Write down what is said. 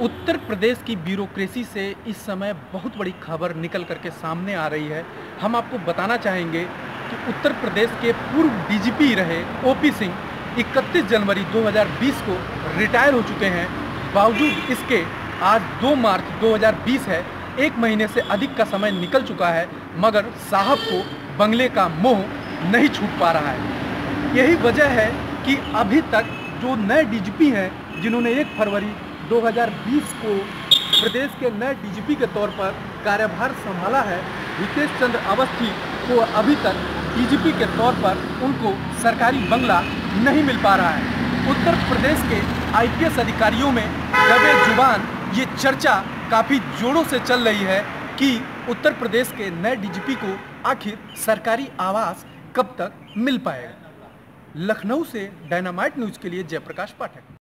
उत्तर प्रदेश की ब्यूरोक्रेसी से इस समय बहुत बड़ी खबर निकल करके सामने आ रही है। हम आपको बताना चाहेंगे कि उत्तर प्रदेश के पूर्व डीजीपी रहे ओपी सिंह 31 जनवरी 2020 को रिटायर हो चुके हैं। बावजूद इसके, आज 2 मार्च 2020 है। एक महीने से अधिक का समय निकल चुका है, मगर साहब को बंगले का मोह नहीं छूट पा रहा है। यही वजह है कि अभी तक जो नए डीजीपी हैं, जिन्होंने एक फरवरी 2020 को प्रदेश के नए डीजीपी के तौर पर कार्यभार संभाला है। हितेश चंद्र अवस्थी को अभी तक डीजीपी के तौर पर उनको सरकारी बंगला नहीं मिल पा रहा है। उत्तर प्रदेश के आईपीएस अधिकारियों में दबे ज़ुबान ये चर्चा काफ़ी जोरों से चल रही है कि उत्तर प्रदेश के नए डीजीपी को आखिर सरकारी आवास कब तक मिल पाएगा। लखनऊ से डायनामाइट न्यूज़ के लिए जयप्रकाश पाठक।